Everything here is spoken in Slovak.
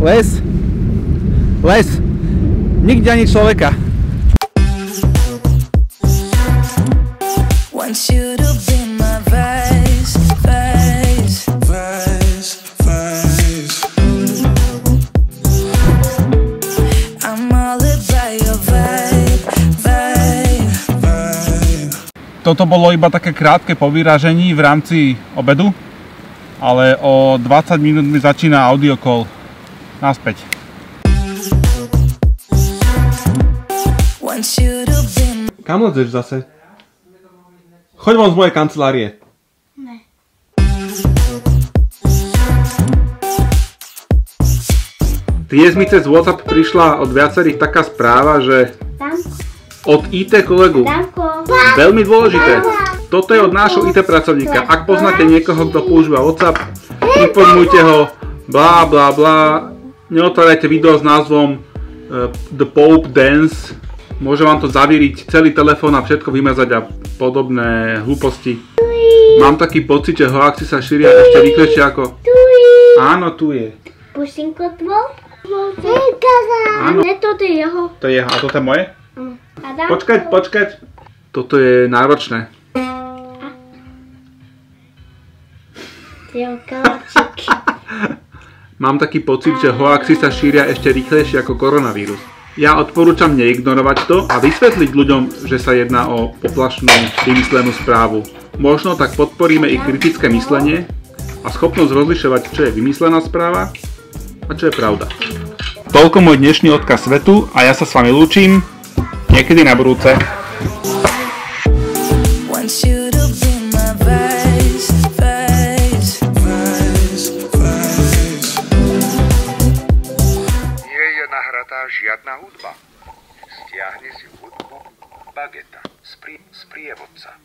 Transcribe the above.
Les. Les. Nikde ani človeka. Want you to be my vice, vice. Vice, vice. I'm all about your vibe, vibe. Vibe. Toto bolo iba také krátke povyražení v rámci obedu, ale o 20 minút mi začína audio call. Naspäť. Kam lezeš zase? Choď von z mojej kancelárie. Dnes mi cez WhatsApp prišla od viacerých taká správa, že od IT kolegu. Veľmi dôležité. Toto je od nášho IT pracovníka. Ak poznáte niekoho, kto používa WhatsApp, informujte ho, blá blá blá. Neotvárajte video s názvom eh, The Pope Dance. Môže vám to zavíriť celý telefón a všetko vymazať a podobné hlúposti. Mám taký pocit, že hoaxi sa šíria ešte rýchlejšie ako... Áno, tu je. Pušinko tvoj? Áno. Ne, toto je jeho. To je, a toto je moje? Adam. Počkať, počkať. Toto je náročné. Jeho kaláčik. Mám taký pocit, že hoaxy sa šíria ešte rýchlejšie ako koronavírus. Ja odporúčam neignorovať to a vysvetliť ľuďom, že sa jedná o poplašnú, vymyslenú správu. Možno tak podporíme ich kritické myslenie a schopnosť rozlišovať, čo je vymyslená správa a čo je pravda. Toľko môj dnešný odkaz svetu a ja sa s vami lúčim. Niekedy na budúce. Want you Nahratá žiadna hudba. Stiahni si hudbu Bageta z, prí, z prievodca.